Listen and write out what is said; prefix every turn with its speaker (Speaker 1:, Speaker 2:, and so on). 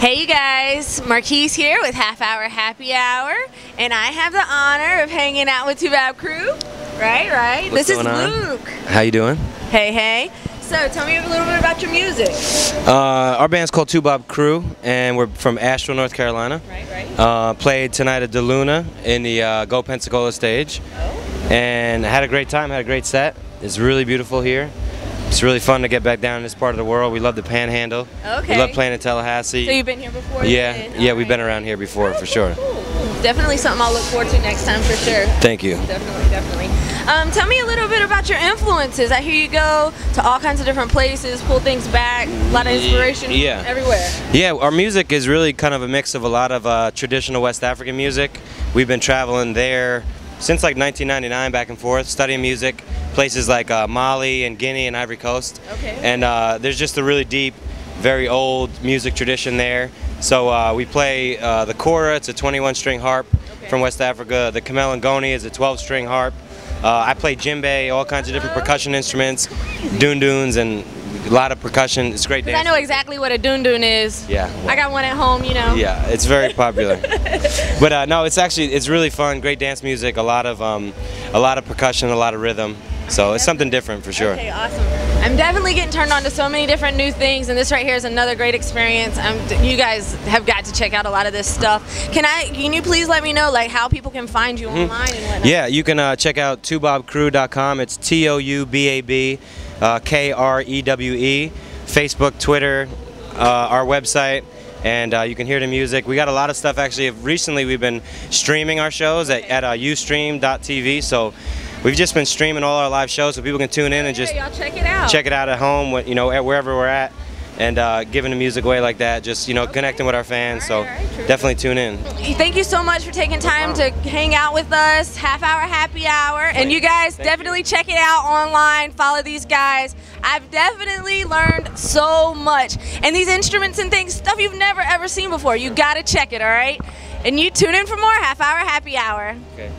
Speaker 1: Hey you guys, Marquise here with Half Hour Happy Hour, and I have the honor of hanging out with Toubab Krewe. Right, right.
Speaker 2: What's
Speaker 1: this is
Speaker 2: on?
Speaker 1: Luke.
Speaker 2: How you doing?
Speaker 1: Hey, hey. So tell me a little bit about your music.
Speaker 2: Uh, our band's called Toubab Krewe, and we're from Asheville, North Carolina.
Speaker 1: Right, right.
Speaker 2: Uh, played tonight at DeLuna in the uh, Go Pensacola stage,
Speaker 1: Oh.
Speaker 2: and had a great time. Had a great set. It's really beautiful here. It's really fun to get back down in this part of the world. We love the Panhandle.
Speaker 1: Okay.
Speaker 2: We love playing in Tallahassee.
Speaker 1: So you've been here before?
Speaker 2: yeah, yeah,
Speaker 1: All
Speaker 2: we've been around here before for sure.
Speaker 1: Cool, cool. Definitely something I'll look forward to next time for sure.
Speaker 2: Thank you.
Speaker 1: Definitely, definitely. Um, tell me a little bit about your influences. I hear you go to all kinds of different places, pull things back, a lot of inspiration
Speaker 2: Yeah.
Speaker 1: everywhere.
Speaker 2: Yeah, our music is really kind of a mix of a lot of uh, traditional West African music. We've been traveling there since like 1999 back and forth, studying music, places like uh, Mali and Guinea and Ivory Coast.
Speaker 1: Okay.
Speaker 2: And uh, there's just a really deep, very old music tradition there. So uh, we play uh, the kora, it's a 21 string harp
Speaker 1: Okay.
Speaker 2: from West Africa. The kamele ngoni is a 12 string harp. Uh, I play djembe, all kinds of different percussion instruments, doon and a lot of percussion. It's great
Speaker 1: Because I know exactly what a dun dun is.
Speaker 2: Yeah.
Speaker 1: I got one at home, you know.
Speaker 2: Yeah, it's very popular. but uh, no, it's actually it's really fun. Great dance music. A lot of um, a lot of percussion, a lot of rhythm. So it's something different for sure.
Speaker 1: Okay, awesome. I'm definitely getting turned on to so many different new things, and this right here is another great experience. Um, you guys have got to check out a lot of this stuff. Can I? Can you please let me know like how people can find you online and whatnot?
Speaker 2: Yeah, you can uh, check out toubabkrewe.com. It's T O U B A B uh, K R E W E. Facebook, Twitter, uh, our website. And uh, you can hear the music. We got a lot of stuff actually. Recently, we've been streaming our shows at, at uh, ustream.tv. So we've just been streaming all our live shows so people can tune in and just
Speaker 1: Yeah, check it out.
Speaker 2: check it out at home, you know, at wherever we're at, and uh, giving the music away like that. Just you know, connecting with our fans. So definitely tune in.
Speaker 1: Thank you so much for taking time to hang out with us. Half hour happy hour. And you guys
Speaker 2: Thank
Speaker 1: definitely check it out online. Follow these guys. I've definitely learned so much. And these instruments and things, stuff you've never ever seen before. You gotta check it, all right? And you tune in for more half hour happy hour.
Speaker 2: Okay.